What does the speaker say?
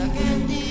again.